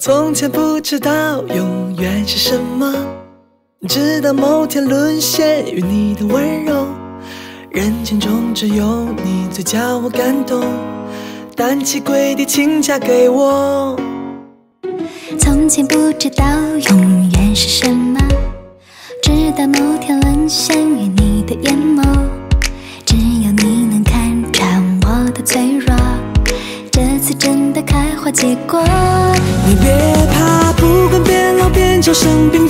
从前不知道永远是什么，直到某天沦陷于你的温柔。人群中只有你最叫我感动，单膝跪地请嫁给我。从前不知道永远是什么，直到某天沦陷于你的眼眸。只有你能看穿我的脆弱，开花结果。你别怕，不管变老变丑生病，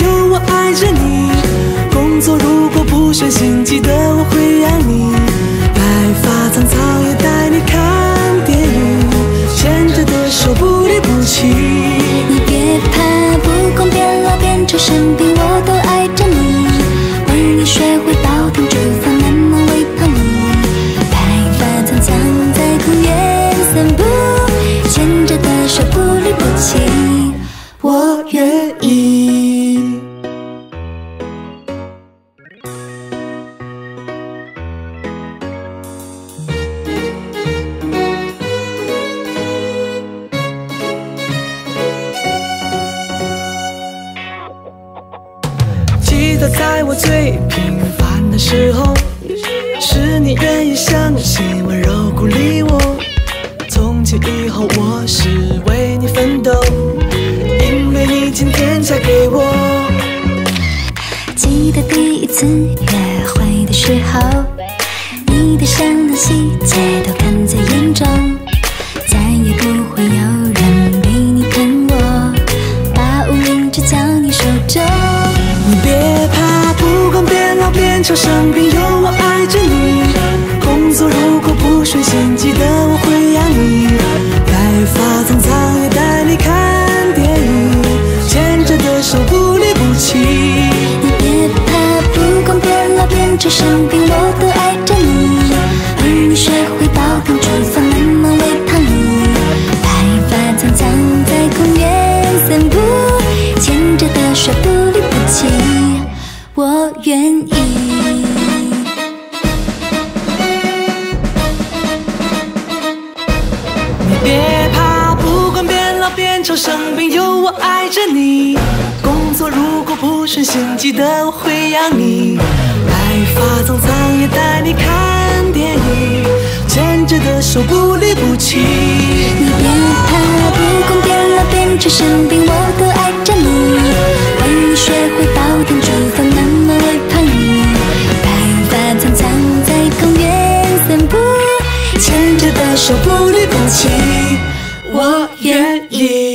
记得在我最平凡的时候，是你愿意相信温柔鼓励我。从今以后，我是为你奋斗，因为你今天嫁给我。记得第一次约会的时候，你的善良细节都老变丑生病，变老变丑生病，有我爱着你。工作如果不顺心，记得我会养你。白发苍苍也带你看电影，牵着的手不离不弃。你别怕，不管变老变丑生病，我都爱着你。为你学会煲汤煮饭，慢慢喂胖你。白发苍苍在公园散步，牵着的手不离不弃，我愿意。